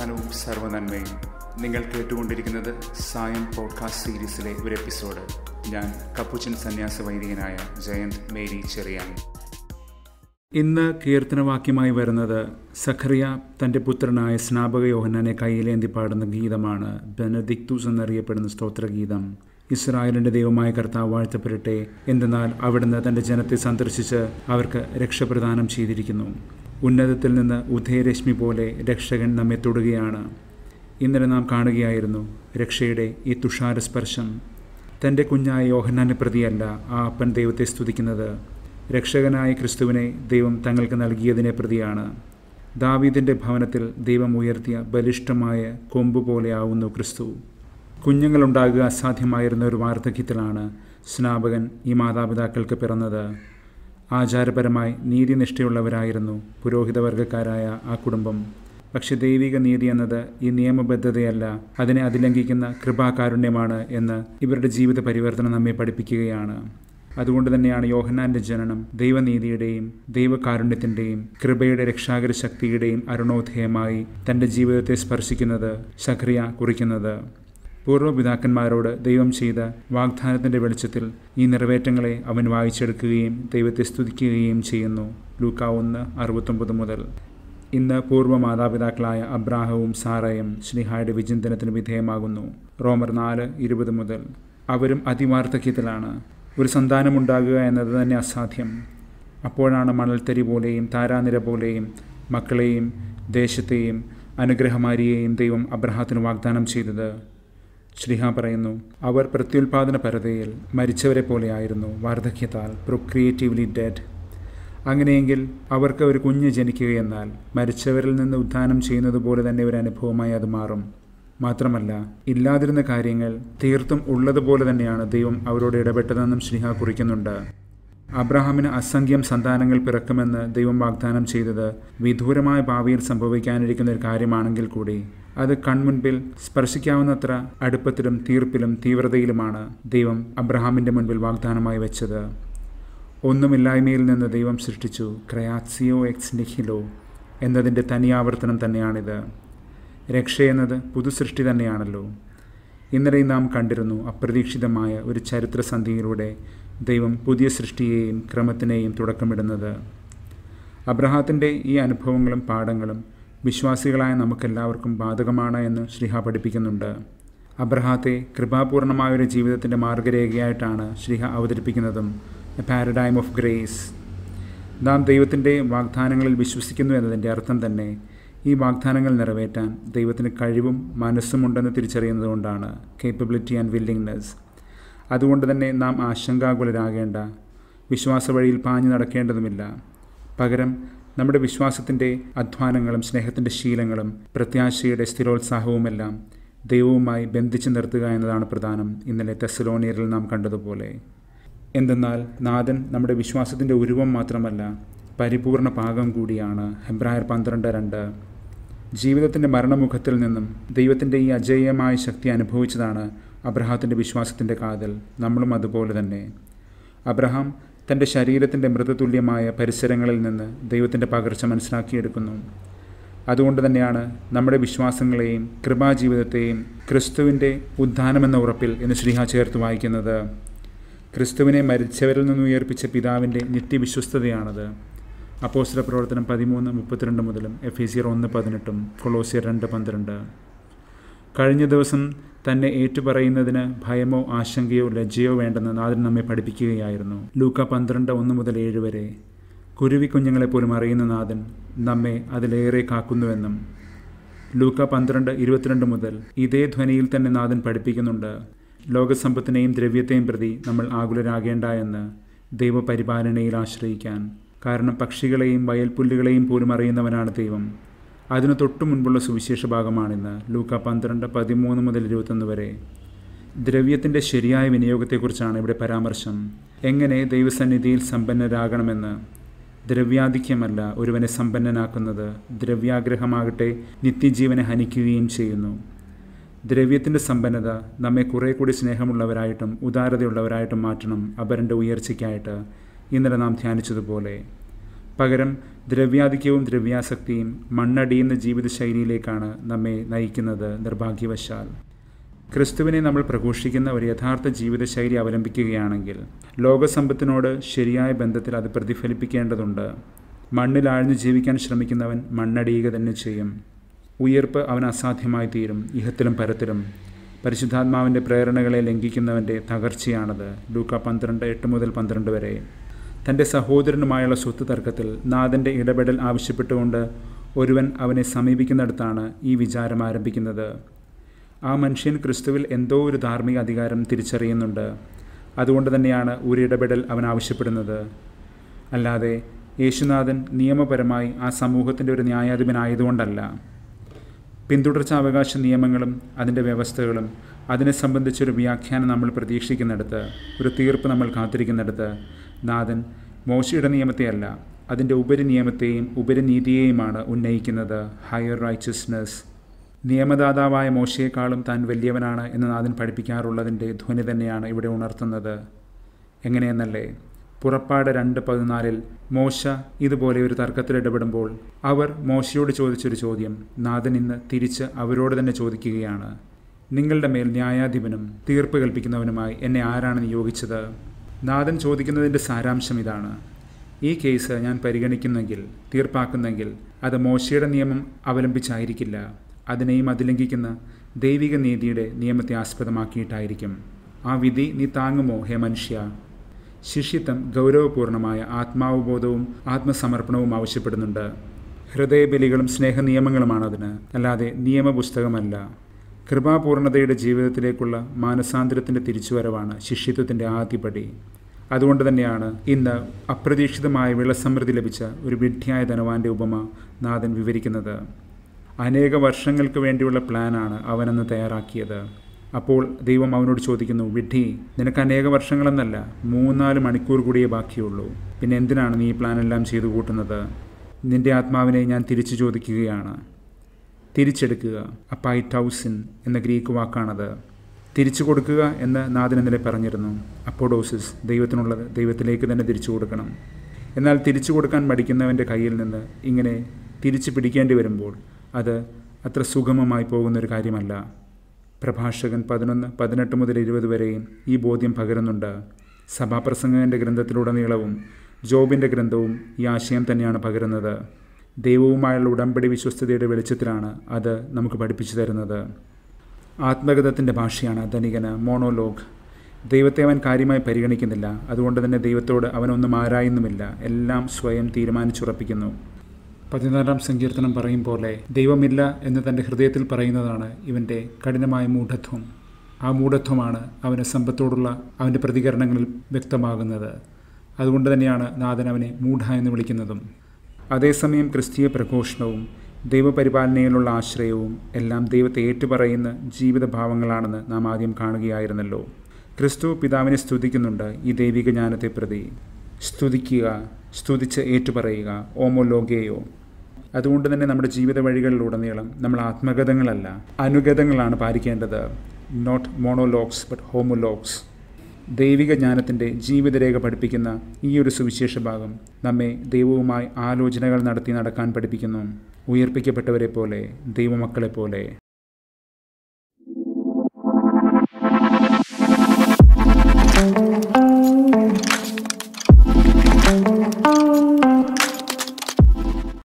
സമാധാനവും സർവനന്മയും നിങ്ങൾ കേട്ടുകൊണ്ടിരിക്കുന്നത് സായം പോഡ്കാസ്റ്റ് സീരീസിലെ ഒരു എപ്പിസോഡ്. ഞാൻ കപ്പുച്ചൻ സന്യാസ വൈദികനായ ജയന്ത് മേരി ചെറിയാൻ ഇന്ന് കീർത്തനവാക്യമായി വരുന്നത് സഖറിയ തന്റെ പുത്രനായ സ്നാപക യോഹന്നാനെ കയ്യിലേന്തി പാടുന്ന ഗീതമാണ് ബെനദിക്തൂസ് എന്നറിയപ്പെടുന്ന സ്തോത്രഗീതം. ഇസ്രായേലിന്റെ ദൈവമായ കർത്താവ് വാഴ്ത്തപ്പെടട്ടെ എന്തെന്നാൽ അവിടുന്ന് തന്റെ ജനത്തെ സന്ദർശിച്ച് അവർക്ക് രക്ഷപ്രദാനം ചെയ്തിരിക്കുന്നു. ഉന്നതത്തിൽ നിന്ന് ഉദയരശ്മി പോലെ രക്ഷകൻ നമ്മെ തൊടുകയാണ്. ഇന്നലെ നാം കാണുകയായിരുന്നു രക്ഷയുടെ ഈ തുഷാരസ്പർശം. തന്റെ കുഞ്ഞായ യോഹന്നാനെ പ്രതിയല്ല ആ അപ്പൻ ദൈവത്തെ സ്തുതിക്കുന്നത്. രക്ഷകനായ ക്രിസ്തുവിനെ ദൈവം തങ്ങൾക്ക് നൽകിയതിനെ പ്രതിയാണ്. ദാവീദിന്റെ ഭവനത്തിൽ ദൈവം ഉയർത്തിയ ബലിഷ്ഠമായ കൊമ്പ് പോലെയാവുന്നു ക്രിസ്തു. കുഞ്ഞുങ്ങളുണ്ടാകുക അസാധ്യമായിരുന്ന ഒരു വാർദ്ധക്യത്തിലാണ് സ്നാപകൻ ഈ മാതാപിതാക്കൾക്ക് പിറന്നത്. ആചാരപരമായി നീതിനിഷ്ഠയുള്ളവരായിരുന്നു പുരോഹിതവർഗക്കാരായ ആ കുടുംബം. പക്ഷെ ദൈവിക നീതി എന്നത് ഈ നിയമബദ്ധതയല്ല അതിനെ അതിലംഘിക്കുന്ന കൃപാകാരുണ്യമാണ് എന്ന് ഇവരുടെ ജീവിത പരിവർത്തനം നമ്മെ പഠിപ്പിക്കുകയാണ്. അതുകൊണ്ട് തന്നെയാണ് യോഹന്നാന്റെ ജനനം ദൈവനീതിയുടെയും ദൈവകാരുണ്യത്തിന്റെയും കൃപയുടെ രക്ഷാകര ശക്തിയുടെയും അരുണോധേയമായി തന്റെ ജീവിതത്തെ സ്പർശിക്കുന്നത് ശക്രിയ കുറിക്കുന്നത്. പൂർവപിതാക്കന്മാരോട് ദൈവം ചെയ്ത വാഗ്ദാനത്തിന്റെ വെളിച്ചത്തിൽ ഈ നിറവേറ്റങ്ങളെ അവൻ വായിച്ചെടുക്കുകയും ദൈവത്തെ സ്തുതിക്കുകയും ചെയ്യുന്നു. ലൂക്ക ഒന്ന് അറുപത്തൊമ്പത് മുതൽ. ഇന്ന് പൂർവ മാതാപിതാക്കളായ അബ്രാഹവും സാറയും ശ്രീഹായുടെ വിചിന്തനത്തിന് വിധേയമാകുന്നു. റോമർ നാല് ഇരുപത് മുതൽ. അവരും അതിവാർദ്ധക്യത്തിലാണ്. ഒരു സന്താനമുണ്ടാകുക എന്നത് തന്നെ അസാധ്യം. അപ്പോഴാണ് മണൽത്തരി പോലെയും താരാനിര പോലെയും മക്കളെയും ദേശത്തെയും അനുഗ്രഹമാരിയെയും ദൈവം അബ്രഹാത്തിന് വാഗ്ദാനം ചെയ്തത്. ശ്രീഹ പറയുന്നു. അവർ പ്രത്യുൽപാദന പരതയിൽ മരിച്ചവരെ പോലെയായിരുന്നു വാർദ്ധക്യത്താൽ പ്രൊക്രിയേറ്റീവ്ലി ഡെഡ് അങ്ങനെയെങ്കിൽ അവർക്ക് ഒരു കുഞ്ഞ് ജനിക്കുകയെന്നാൽ മരിച്ചവരിൽ നിന്ന് ഉദ്ധാനം ചെയ്യുന്നത് പോലെ തന്നെ ഒരു അനുഭവമായി അത് മാറും. മാത്രമല്ല ഇല്ലാതിരുന്ന കാര്യങ്ങൾ തീർത്തും ഉള്ളതുപോലെ തന്നെയാണ് ദൈവം അവരോട് ഇടപെട്ടതെന്നും ശ്രീഹ കുറിക്കുന്നുണ്ട്. അബ്രഹാമിന് അസംഖ്യം സന്താനങ്ങൾ പിറക്കുമെന്ന് ദൈവം വാഗ്ദാനം ചെയ്തത് വിദൂരമായ ഭാവിയിൽ സംഭവിക്കാനിരിക്കുന്ന ഒരു കാര്യമാണെങ്കിൽ കൂടി. അത് കൺമുൻപിൽ സ്പർശിക്കാവുന്നത്ര അടുപ്പത്തിലും തീർപ്പിലും തീവ്രതയിലുമാണ് ദൈവം അബ്രഹാമിന്റെ മുൻപിൽ വാഗ്ദാനമായി വെച്ചത്. ഒന്നുമില്ലായ്മയിൽ നിന്ന് ദൈവം സൃഷ്ടിച്ചു ക്രയാത്സിയോ എക്സ് നിഹിലോ എന്നതിന്റെ തനിയാവർത്തനം തന്നെയാണിത്. രക്ഷയെന്നത് പുതുസൃഷ്ടി തന്നെയാണല്ലോ. ഇന്നലെ നാം കണ്ടിരുന്നു അപ്രതീക്ഷിതമായ ഒരു ചരിത്രസന്ധിയിലൂടെ ദൈവം പുതിയ സൃഷ്ടിയെയും ക്രമത്തിനെയും തുടക്കമിടുന്നത്. അബ്രഹാത്തിന്റെ ഈ അനുഭവങ്ങളും പാഠങ്ങളും വിശ്വാസികളായ നമുക്കെല്ലാവർക്കും ബാധകമാണ് എന്ന് ശ്രീഹ പഠിപ്പിക്കുന്നുണ്ട്. അബ്രഹാത്തെ കൃപാപൂർണമായൊരു ജീവിതത്തിന്റെ മാർഗരേഖയായിട്ടാണ് ശ്രീഹ അവതരിപ്പിക്കുന്നതും എ പാരഡൈം ഓഫ് ഗ്രേസ്. നാം ദൈവത്തിന്റെ വാഗ്ദാനങ്ങളിൽ വിശ്വസിക്കുന്നു എന്നതിന്റെ അർത്ഥം തന്നെ ഈ വാഗ്ദാനങ്ങൾ നിറവേറ്റാൻ ദൈവത്തിന് കഴിവും മനസ്സുമുണ്ടെന്ന് തിരിച്ചറിയുന്നതുകൊണ്ടാണ് കേപ്പബിലിറ്റി ആൻഡ് വില്ലിങ്നെസ് അതുകൊണ്ട് തന്നെ നാം ആശങ്കാകുലരാകേണ്ട. വിശ്വാസ വഴിയിൽ പാഞ്ഞു നടക്കേണ്ടതുമില്ല. പകരം നമ്മുടെ വിശ്വാസത്തിന്റെ അധ്വാനങ്ങളും സ്നേഹത്തിന്റെ ശീലങ്ങളും പ്രത്യാശയുടെ സ്ഥിരോത്സാഹവുമെല്ലാം ദൈവവുമായി ബന്ധിച്ചു നിർത്തുക എന്നതാണ് പ്രധാനം ഇന്നലെ തെസലോണിയറിൽ നാം കണ്ടതുപോലെ. എന്തെന്നാൽ നാഥൻ നമ്മുടെ വിശ്വാസത്തിന്റെ ഉരുവം മാത്രമല്ല പരിപൂർണ പാകം കൂടിയാണ്. ഹെബ്രായർ പന്ത്രണ്ട് രണ്ട്. ജീവിതത്തിന്റെ മരണമുഖത്തിൽ നിന്നും ദൈവത്തിന്റെ ഈ അജയ്യമായ ശക്തി അനുഭവിച്ചതാണ് അബ്രഹാത്തിന്റെ വിശ്വാസത്തിന്റെ കാതൽ നമ്മളും അതുപോലെ തന്നെ. അബ്രഹാം തന്റെ ശരീരത്തിന്റെ മൃതതുല്യമായ പരിസരങ്ങളിൽ നിന്ന് ദൈവത്തിന്റെ പകർച്ച മനസ്സിലാക്കിയെടുക്കുന്നു. അതുകൊണ്ട് തന്നെയാണ് നമ്മുടെ വിശ്വാസങ്ങളെയും കൃപാജീവിതത്തെയും ക്രിസ്തുവിന്റെ ഉദ്ധാനമെന്ന ഉറപ്പിൽ എന്ന് ശ്രീഹ ചേർത്ത് വായിക്കുന്നത്. ക്രിസ്തുവിനെ മരിച്ചവരിൽ നിന്ന് ഉയർപ്പിച്ച പിതാവിന്റെ നിത്യവിശ്വസ്തതയാണത്. അപ്പോസ്റ്റല പ്രവർത്തനം പതിമൂന്ന് മുപ്പത്തിരണ്ട് മുതലും എഫ് എ സിയർ ഒന്ന് പതിനെട്ടും കൊളോസിയർ രണ്ട് പന്ത്രണ്ട്. കഴിഞ്ഞ ദിവസം തന്നെ ഏറ്റുപറയുന്നതിന് ഭയമോ ആശങ്കയോ ലജ്ജയോ വേണ്ടെന്ന് നാഥൻ നമ്മെ പഠിപ്പിക്കുകയായിരുന്നു. ലൂക്ക പന്ത്രണ്ട് ഒന്ന് മുതൽ ഏഴ് വരെ. കുരുവി കുഞ്ഞുങ്ങളെപ്പോലും അറിയുന്ന നാഥൻ നമ്മെ അതിലേറെ കാക്കുന്നുവെന്നും ലൂക്ക പന്ത്രണ്ട് ഇരുപത്തിരണ്ട് മുതൽ ഇതേ ധ്വനിയിൽ തന്നെ നാഥൻ പഠിപ്പിക്കുന്നുണ്ട്. ലോകസമ്പത്തിനെയും ദ്രവ്യത്തെയും പ്രതി നമ്മൾ ആകുലരാകേണ്ട എന്ന് ദൈവപരിപാലനയിൽ ആശ്രയിക്കാൻ. കാരണം പക്ഷികളെയും വയൽപുല്ലുകളെയും പോലും അറിയുന്നവനാണ് ദൈവം. അതിനു തൊട്ടു മുൻപുള്ള സുവിശേഷ ഭാഗമാണിന്ന് ലൂക്ക പന്ത്രണ്ട് പതിമൂന്ന് മുതൽ ഇരുപത്തൊന്ന് വരെ. ദ്രവ്യത്തിന്റെ ശരിയായ വിനിയോഗത്തെക്കുറിച്ചാണ് ഇവിടെ പരാമർശം. എങ്ങനെ ദൈവസന്നിധിയിൽ സമ്പന്നരാകണമെന്ന്. ദ്രവ്യാധിക്യമല്ല ഒരുവനെ സമ്പന്നനാക്കുന്നത്. ദ്രവ്യാഗ്രഹമാകട്ടെ നിത്യജീവനെ ഹനിക്കുകയും ചെയ്യുന്നു. ദ്രവ്യത്തിന്റെ സമ്പന്നത നമ്മെ കുറേ കൂടി സ്നേഹമുള്ളവരായിട്ടും ഉദാരതയുള്ളവരായിട്ടും മാറ്റണം അപരന്റെ ഉയർച്ചയ്ക്കായിട്ട്. ഇന്നലെ നാം ധ്യാനിച്ചതുപോലെ. പകരം ദ്രവ്യാധിക്യവും ദ്രവ്യാസക്തിയും മണ്ണടിയുന്ന ജീവിതശൈലിയിലേക്കാണ് നമ്മെ നയിക്കുന്നത് നിർഭാഗ്യവശാൽ. ക്രിസ്തുവിനെ നമ്മൾ പ്രഘോഷിക്കുന്ന ഒരു യഥാർത്ഥ ജീവിതശൈലി അവലംബിക്കുകയാണെങ്കിൽ ലോകസമ്പത്തിനോട് ശരിയായ ബന്ധത്തിൽ അത് പ്രതിഫലിപ്പിക്കേണ്ടതുണ്ട്. മണ്ണിൽ ആഴ്ന്നു ജീവിക്കാൻ ശ്രമിക്കുന്നവൻ മണ്ണടിയുക തന്നെ ചെയ്യും. ഉയർപ്പ് അവൻ അസാധ്യമായി തീരും ഇഹത്തിലും പരത്തിലും. പരിശുദ്ധാത്മാവിന്റെ പ്രേരണകളെ ലംഘിക്കുന്നവന്റെ തകർച്ചയാണത്. ലൂക്ക പന്ത്രണ്ട് എട്ട് മുതൽ പന്ത്രണ്ട് വരെ. തന്റെ സഹോദരനുമായുള്ള സ്വത്ത് തർക്കത്തിൽ നാഥന്റെ ഇടപെടൽ ആവശ്യപ്പെട്ടുകൊണ്ട് ഒരുവൻ അവനെ സമീപിക്കുന്നിടത്താണ് ഈ വിചാരം ആരംഭിക്കുന്നത്. ആ മനുഷ്യൻ ക്രിസ്തുവിൽ എന്തോ ഒരു ധാർമ്മിക അധികാരം തിരിച്ചറിയുന്നുണ്ട്. അതുകൊണ്ട് തന്നെയാണ് ഒരു ഇടപെടൽ അവൻ ആവശ്യപ്പെടുന്നത്. അല്ലാതെ യേശുനാഥൻ നിയമപരമായി ആ സമൂഹത്തിന്റെ ഒരു ന്യായാധിപനായതുകൊണ്ടല്ല. പിന്തുടർച്ച അവകാശ നിയമങ്ങളും അതിന്റെ വ്യവസ്ഥകളും അതിനെ സംബന്ധിച്ചൊരു വ്യാഖ്യാനം നമ്മൾ പ്രതീക്ഷിക്കുന്നിടത്ത് ഒരു തീർപ്പ് നമ്മൾ കാത്തിരിക്കുന്നിടത്ത് നാഥൻ മോശയുടെ നിയമത്തെയല്ല അതിന്റെ ഉപരിനിയമത്തെയും ഉപരിനീതിയെയുമാണ് ഉന്നയിക്കുന്നത്. ഹയർ റൈച്ചസ്നെസ് നിയമദാതാവായ മോശയെക്കാളും താൻ വലിയവനാണ് എന്ന് നാഥൻ പഠിപ്പിക്കാറുള്ളതിന്റെ ധ്വനി തന്നെയാണ് ഇവിടെ ഉണർത്തുന്നത്. എങ്ങനെയെന്നല്ലേ? പുറപ്പാട് രണ്ട് പതിനാലിൽ മോശ ഇതുപോലെ ഒരു തർക്കത്തിൽ ഇടപെടുമ്പോൾ അവർ മോശയോട് ചോദിച്ചൊരു ചോദ്യം. നാഥൻ ഇന്ന് തിരിച്ച് അവരോട് തന്നെ ചോദിക്കുകയാണ്. നിങ്ങളുടെ മേൽ ന്യായാധിപനും തീർപ്പ് കൽപ്പിക്കുന്നവനുമായി എന്നെ ആരാണ് നിയോഗിച്ചത്? നാഥൻ ചോദിക്കുന്നതിന്റെ സാരാംശം ഇതാണ്. ഈ കേസ് ഞാൻ പരിഗണിക്കുന്നെങ്കിൽ തീർപ്പാക്കുന്നെങ്കിൽ അത് മോശയുടെ നിയമം അവലംബിച്ചായിരിക്കില്ല. അതിനെയും അതിലംഘിക്കുന്ന ദൈവിക നീതിയുടെ നിയമത്തെ ആസ്പദമാക്കിയിട്ടായിരിക്കും. ആ വിധി നീ താങ്ങുമോ ഹേ മനുഷ്യ? ശിഷ്യത്വം ഗൗരവപൂർണമായ ആത്മാവബോധവും ആത്മസമർപ്പണവും ആവശ്യപ്പെടുന്നുണ്ട്. ഹൃദയബലികളും സ്നേഹനിയമങ്ങളുമാണ് അതിന് അല്ലാതെ നിയമപുസ്തകമല്ല. കൃപാപൂർണതയുടെ ജീവിതത്തിലേക്കുള്ള മാനസാന്തരത്തിന്റെ തിരിച്ചുവരവാണ് ശിഷ്യത്വത്തിന്റെ ആദ്യപടി. അതുകൊണ്ട് തന്നെയാണ് ഇന്ന് അപ്രതീക്ഷിതമായ വിളസമൃദ്ധി ലഭിച്ച ഒരു വിഡ്ഢിയായ ധനവാന്റെ ഉപമ നാഥൻ വിവരിക്കുന്നത്. അനേക വർഷങ്ങൾക്ക് വേണ്ടിയുള്ള പ്ലാനാണ് അവനെന്ന് തയ്യാറാക്കിയത്. അപ്പോൾ ദൈവം അവനോട് ചോദിക്കുന്നു വിഡ്ഢി നിനക്ക് അനേക വർഷങ്ങളെന്നല്ല മൂന്നാൽ മണിക്കൂർ കൂടിയേ ബാക്കിയുള്ളൂ. പിന്നെ എന്തിനാണ് നീ ഈ പ്ലാനെല്ലാം ചെയ്തു കൂട്ടുന്നത്? നിന്റെ ആത്മാവിനെ ഞാൻ തിരിച്ചു ചോദിക്കുകയാണ്. തിരിച്ചെടുക്കുക. അപ്പൈറ്റൗസിൻ എന്ന ഗ്രീക്ക് വാക്കാണത്. തിരിച്ചു കൊടുക്കുക എന്ന് നാഥൻ ഇന്നലെ പറഞ്ഞിരുന്നു. അപ്പോഡോസിസ് ദൈവത്തിനുള്ളത് ദൈവത്തിലേക്ക് തന്നെ തിരിച്ചു കൊടുക്കണം. എന്നാൽ തിരിച്ചു കൊടുക്കാൻ മടിക്കുന്നവന്റെ കയ്യിൽ നിന്ന് ഇങ്ങനെ തിരിച്ചു പിടിക്കേണ്ടി വരുമ്പോൾ അത് അത്ര സുഗമമായി പോകുന്നൊരു കാര്യമല്ല. പ്രഭാഷകൻ പതിനൊന്ന് പതിനെട്ട് മുതൽ ഇരുപത് വരെയും ഈ ബോധ്യം പകരുന്നുണ്ട്. സഭാപ്രസംഗന്റെ ഗ്രന്ഥത്തിലുടനീളവും ജോബിന്റെ ഗ്രന്ഥവും ഈ ആശയം തന്നെയാണ് പകരുന്നത്. ദൈവവുമായുള്ള ഉടമ്പടി വിശ്വസ്തതയുടെ വെളിച്ചത്തിലാണ് അത് നമുക്ക് പഠിപ്പിച്ചു തരുന്നത്. ആത്മഗതത്തിന്റെ ഭാഷയാണ് ധനികന് മോണോലോഗ്. ദൈവത്തെ അവൻ കാര്യമായി പരിഗണിക്കുന്നില്ല. അതുകൊണ്ട് തന്നെ ദൈവത്തോട് അവനൊന്നും ആരായുന്നുമില്ല. എല്ലാം സ്വയം തീരുമാനിച്ചുറപ്പിക്കുന്നു. പതിനാലാം സങ്കീർത്തനം പറയും പോലെ ദൈവമില്ല എന്ന് തന്റെ ഹൃദയത്തിൽ പറയുന്നതാണ് ഇവന്റെ കഠിനമായ മൂഢത്വം. ആ മൂഢത്വമാണ് അവന്റെ സമ്പത്തോടുള്ള അവന്റെ പ്രതികരണങ്ങളിൽ വ്യക്തമാകുന്നത്. അതുകൊണ്ട് തന്നെയാണ് നാഥൻ അവനെ മൂഢ എന്ന് വിളിക്കുന്നതും. അതേസമയം ക്രിസ്തീയ പ്രഘോഷണവും ദൈവപരിപാലനയിലുള്ള ആശ്രയവും എല്ലാം ദൈവത്തെ ഏറ്റുപറയുന്ന ജീവിതഭാവങ്ങളാണെന്ന് നാം ആദ്യം കാണുകയായിരുന്നല്ലോ. ക്രിസ്തു പിതാവിനെ സ്തുതിക്കുന്നുണ്ട് ഈ ദൈവിക ജ്ഞാനത്തെ പ്രതി. സ്തുതിക്കുക സ്തുതിച്ച് ഏറ്റുപറയുക ഓമോ ലോകേയോ. അതുകൊണ്ട് തന്നെ നമ്മുടെ ജീവിത വഴികളിലുടനീളം നമ്മൾ ആത്മഗതങ്ങളല്ല അനുഗതങ്ങളാണ് പാലിക്കേണ്ടത്. നോട്ട് മോണോലോഗ്സ് ബട്ട് ഹോമോലോഗ്സ് ദൈവിക ജ്ഞാനത്തിന്റെ ജീവിതരേഖ പഠിപ്പിക്കുന്ന ഈ ഒരു സുവിശേഷ ഭാഗം നമ്മെ ദൈവവുമായി ആലോചനകൾ നടത്തി നടക്കാൻ പഠിപ്പിക്കുന്നു. ഉയർപ്പിക്കപ്പെട്ടവരെ പോലെ ദൈവമക്കളെ പോലെ. thank you